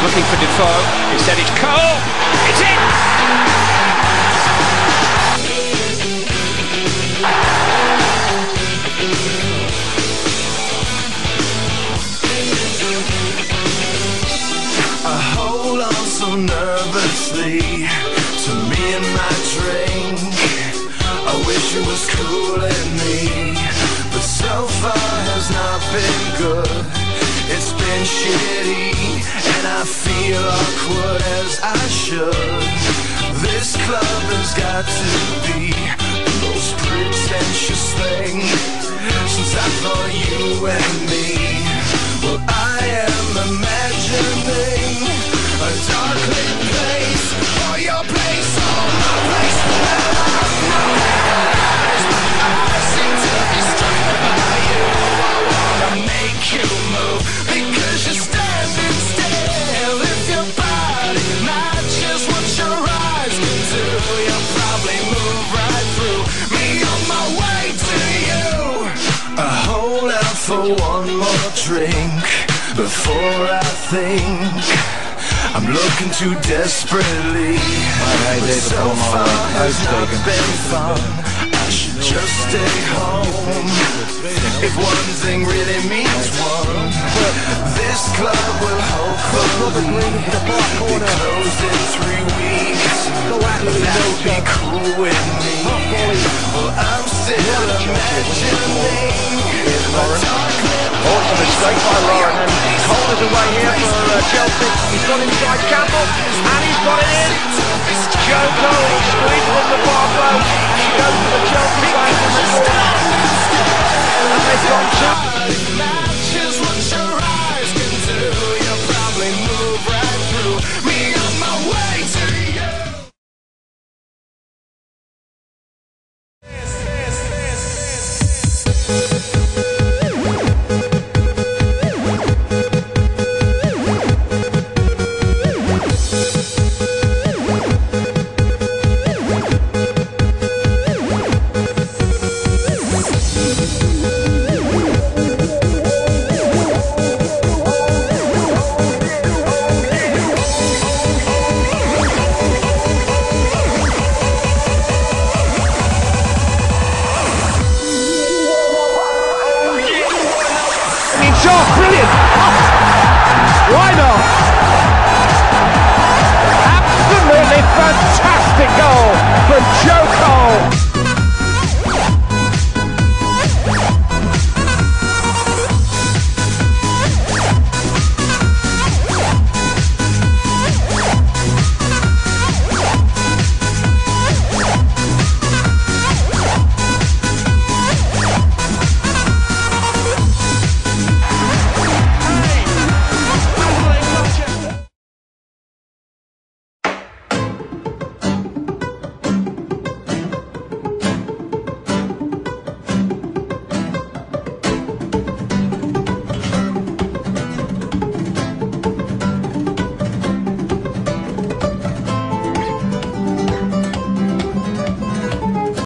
Defoe. Instead it's Cole. It's in. I hold on so nervously to me and my drink. I wish it was cooling me, but so far has not been good. It's been shitty, and I feel awkward as I should. This club has got to be the most pretentious thing since I thought you and me. Well, I one more drink before I think I'm looking too desperately. But so far has not been fun. I should just stay home. If one thing really means one, this club will hopefully be closed in three weeks. That'd be cool with me. Well, It's by Lauren. And Cole is away here for uh, Chelsea. He's got inside Campbell, and he's got it in. Joe Cole squeezes in the far post. Off, brilliant. Why not?